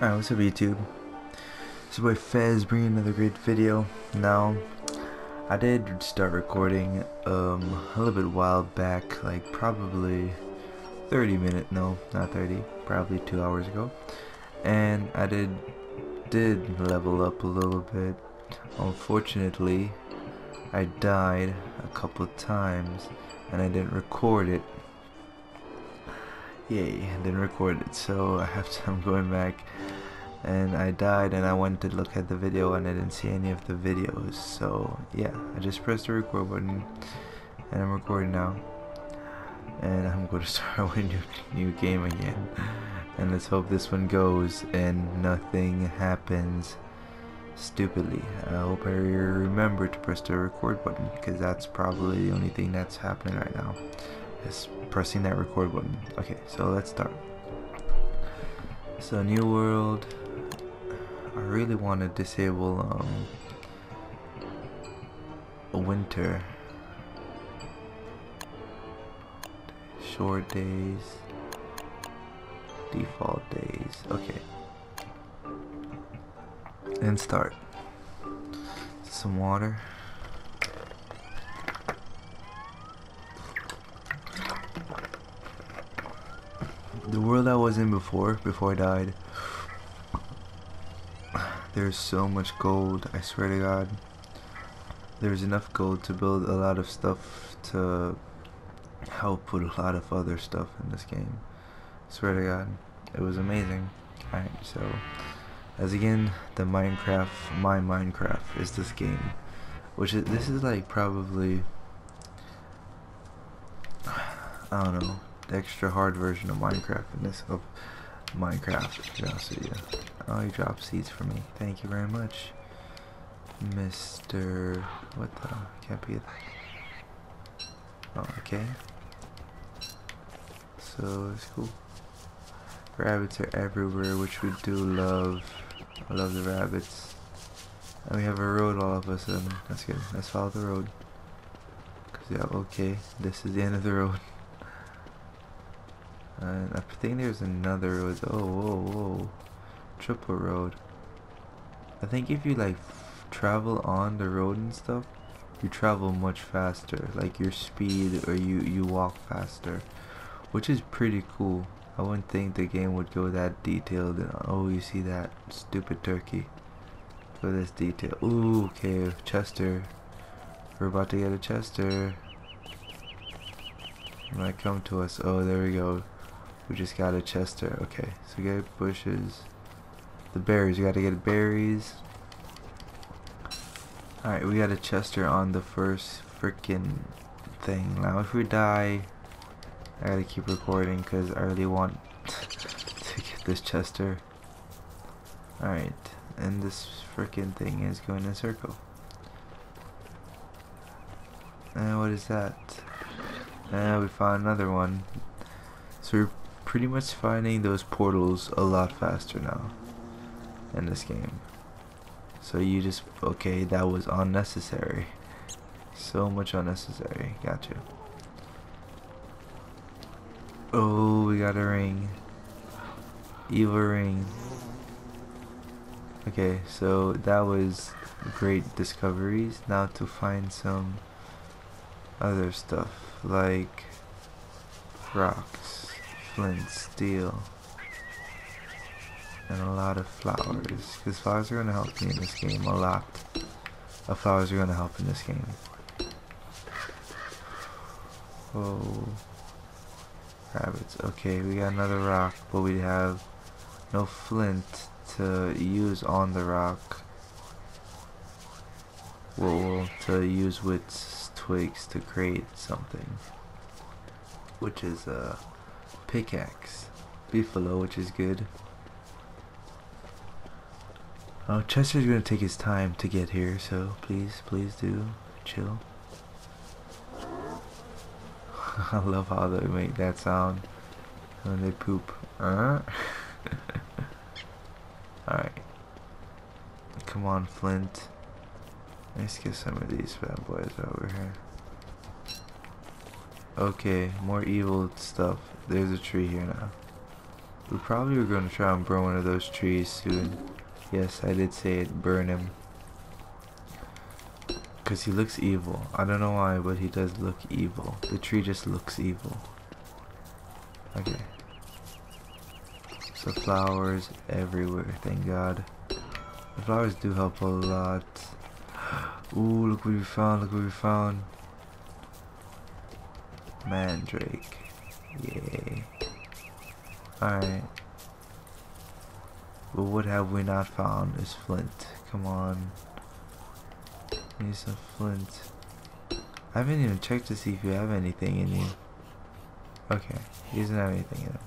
Alright, what's up YouTube? It's your boy Fez bringing another great video. Now, I did start recording um, a little bit while back, like probably 30 minutes, no, not 30, probably 2 hours ago. And I did, did level up a little bit. Unfortunately, I died a couple times and I didn't record it yay didn't record it so I have to, I'm going back. And I died and I went to look at the video and I didn't see any of the videos. So yeah I just pressed the record button and I'm recording now. And I'm going to start a new, new game again. And let's hope this one goes and nothing happens stupidly. I hope I remember to press the record button because that's probably the only thing that's happening right now is pressing that record button. Okay, so let's start. So new world. I really want to disable um, a winter. Short days. Default days. Okay. And start. Some water. The world I was in before, before I died, there's so much gold, I swear to god. There's enough gold to build a lot of stuff to help with a lot of other stuff in this game. I swear to god, it was amazing. Alright, so, as again, the Minecraft, my Minecraft is this game. Which is, this is like probably, I don't know, extra hard version of Minecraft in this of Minecraft. Oh, you dropped seeds for me. Thank you very much, Mister. What the? Can't be. Oh, okay. So it's cool. Rabbits are everywhere, which we do love. I love the rabbits. And we have a road all of a sudden. That's good. Let's follow the road. Cause yeah, okay. This is the end of the road. And I think there's another road. Oh, whoa, whoa. Triple road. I think if you like travel on the road and stuff, you travel much faster. Like your speed or you, you walk faster. Which is pretty cool. I wouldn't think the game would go that detailed. And, oh, you see that stupid turkey. For this detail. Ooh, okay, Chester. We're about to get a Chester. He might come to us. Oh, there we go. We just got a Chester. Okay, so get bushes. The berries. We gotta get berries. Alright, we got a Chester on the first freaking thing. Now, if we die, I gotta keep recording because I really want to get this Chester. Alright, and this freaking thing is going in a circle. And what is that? And we found another one. So pretty much finding those portals a lot faster now in this game. So you just, okay, that was unnecessary. So much unnecessary. Gotcha. Oh, we got a ring. Evil ring. Okay, so that was great discoveries. Now to find some other stuff like rocks flint, steel, and a lot of flowers. Because flowers are going to help me in this game a lot. Of flowers are going to help in this game. Oh. Rabbits. Okay, we got another rock, but we have no flint to use on the rock. Well, to use with twigs to create something. Which is, uh, pickaxe. Beefalo, which is good. Oh, Chester's gonna take his time to get here, so please, please do chill. I love how they make that sound when they poop. Uh? Alright. Come on, Flint. Let's get some of these bad boys over here. Okay, more evil stuff. There's a tree here now. We probably are going to try and burn one of those trees soon. Yes, I did say it, burn him. Because he looks evil. I don't know why, but he does look evil. The tree just looks evil. Okay. So flowers everywhere, thank God. The flowers do help a lot. Ooh, look what we found, look what we found. Mandrake. Yay. Alright. But what have we not found is flint. Come on. Need some flint. I haven't even checked to see if you have anything in you. Okay, he doesn't have anything in him.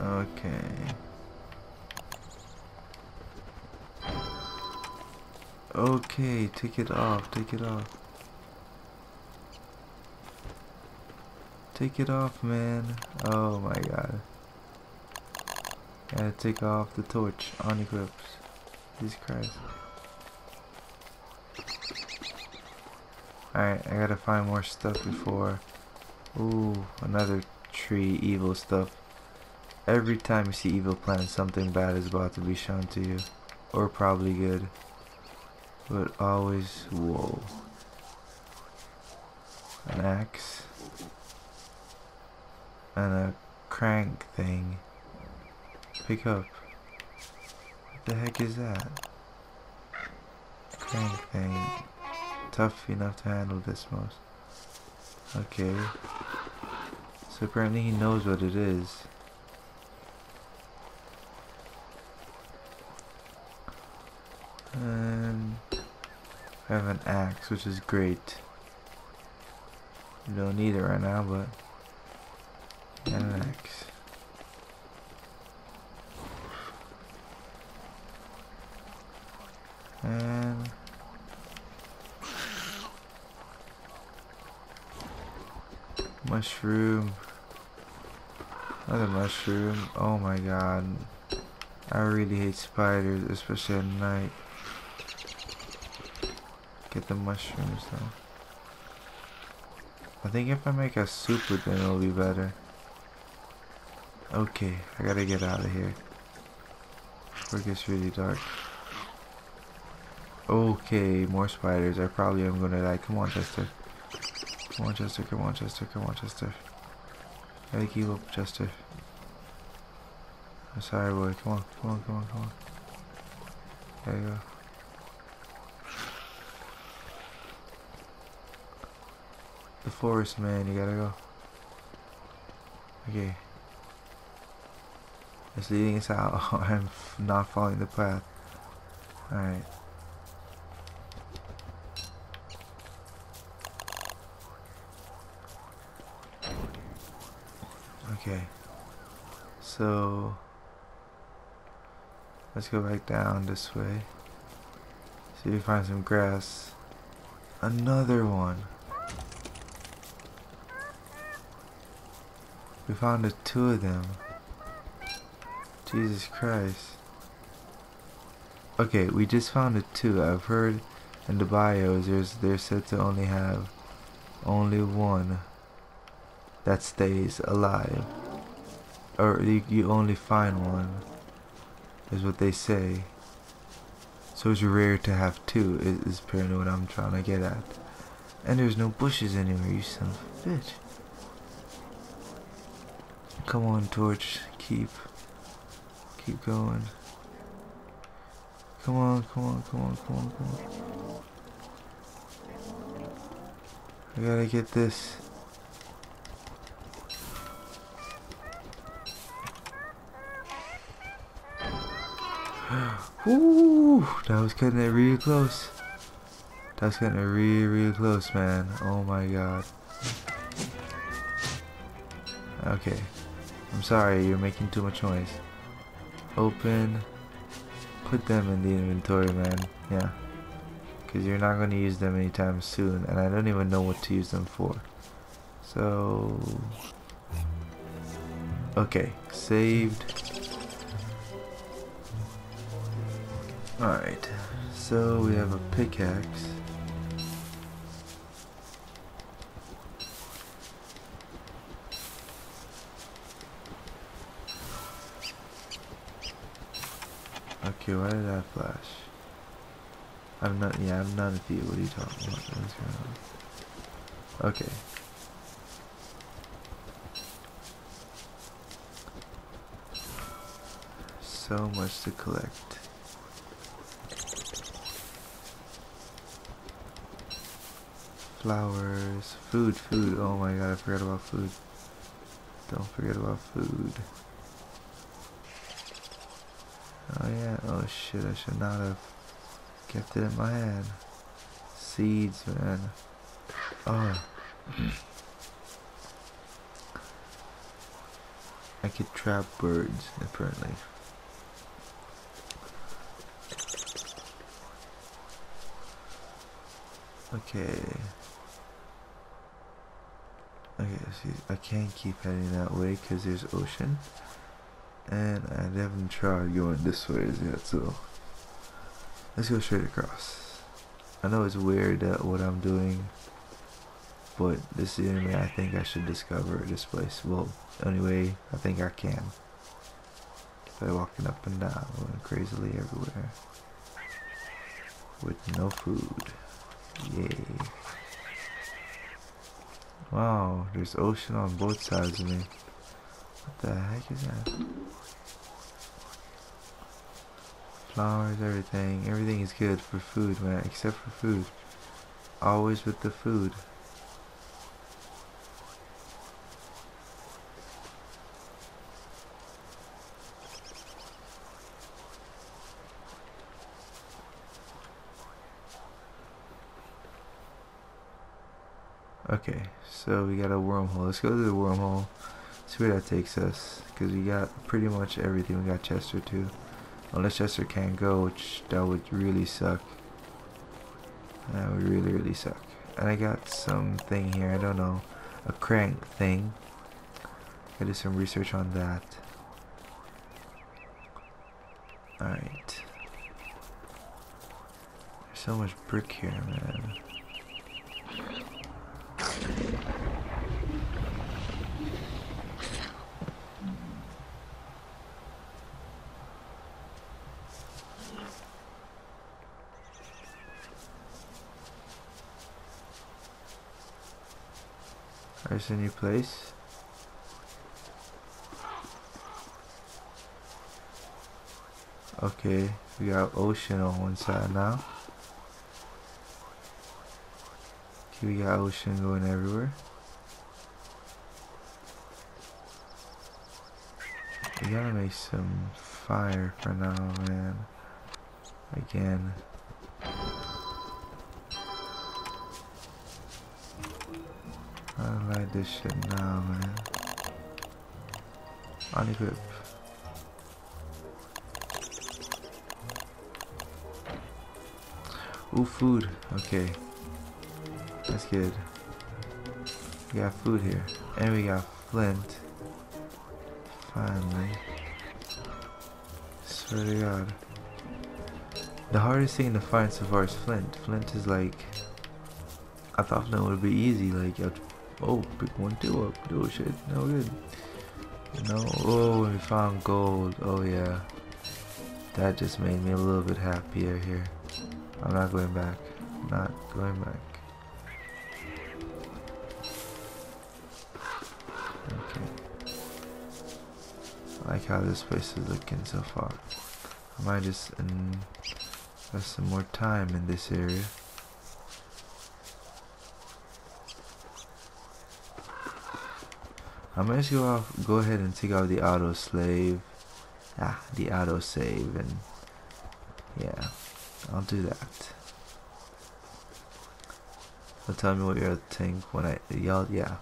Okay. Okay, take it off, take it off. Take it off, man. Oh my god. Gotta take off the torch on Eclipse. Jesus Christ. Alright, I gotta find more stuff before. Ooh, another tree, evil stuff. Every time you see evil plants, something bad is about to be shown to you. Or probably good. But always, whoa. An axe. And a crank thing. Pick up. What the heck is that? Crank thing. Tough enough to handle this most. Okay. So apparently he knows what it is. And I have an axe, which is great. You don't need it right now, but an axe. And mushroom. Another mushroom. Oh my god. I really hate spiders, especially at night. Get the mushrooms though. I think if I make a soup with them, it'll be better. Okay, I gotta get out of here. Before it gets really dark. Okay, more spiders. I probably am gonna die. Come on, Chester. Come on, Chester. Come on, Chester. Come on, Chester. Gotta keep up, Chester. I'm sorry, boy. Come on, come on, come on, come on. There you go. The forest, man. You gotta go. Okay. It's leading us out. I'm not following the path. Alright. Okay. So let's go back down this way. See if we find some grass. Another one. We found the two of them. Jesus Christ. Okay, we just found the two. I've heard in the bios there's they're said to only have only one that stays alive. Or you, you only find one, is what they say. So it's rare to have two, is, is apparently what I'm trying to get at. And there's no bushes anywhere, you son of a bitch. Come on, torch, keep, keep going. Come on, come on, come on, come on, come on. I gotta get this. Ooh, that was cutting it real close. That was cutting it real, real close, man. Oh my god. Okay. I'm sorry, you're making too much noise. Open. Put them in the inventory, man. Yeah. Because you're not going to use them anytime soon. And I don't even know what to use them for. So... Okay. Saved. Alright, so we have a pickaxe. Okay, why did that flash? I'm not, yeah, I'm not a thief. What are you talking about? What's going on? Okay. So much to collect. Flowers, food, food. Oh my god, I forgot about food. Don't forget about food. Oh yeah, oh shit, I should not have kept it in my hand. Seeds, man. Oh. I could trap birds, apparently. Okay. Okay, see, I can't keep heading that way because there's ocean. And I haven't tried going this way yet, so let's go straight across. I know it's weird that what I'm doing, but this is the way I think I should discover this place. Well, anyway, I think I can. By walking up and down, going crazily everywhere. With no food. Yay. Wow, there's ocean on both sides of me. What the heck is that? Flowers, everything. Everything is good for food, man, except for food. Always with the food. Okay, so we got a wormhole. Let's go to the wormhole. See where that takes us. Because we got pretty much everything. We got Chester too. Unless Chester can't go, which that would really suck. That would really, really suck. And I got something here. I don't know. A crank thing. I did some research on that. Alright. There's so much brick here, man. There's a new place. Okay, we got ocean on one side now. Okay, we got ocean going everywhere. We gotta make some fire for now, man. Again. I like this shit now, man. Unequip. Ooh, food. Okay. That's good. We got food here. And we got flint. Finally. Swear to God. The hardest thing to find so far is flint. Flint is like... I thought flint would be easy. Like, oh, pick one, two up. Oh shit, no good. No, oh, we found gold. Oh yeah. That just made me a little bit happier here. I'm not going back. Not going back. Okay. I like how this place is looking so far. I might just invest some more time in this area. I might just go go ahead and take out the auto slave, ah, the auto save, and yeah. I'll do that. So tell me what y'all think when I y'all yeah.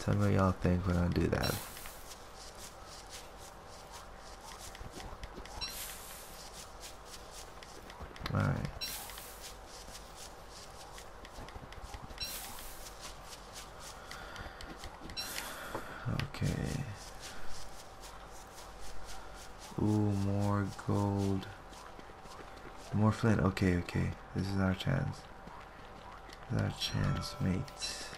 Tell me what y'all think when I do that. Alright. Okay. Ooh, more gold. More flint. Okay. This is our chance. This is our chance, mate.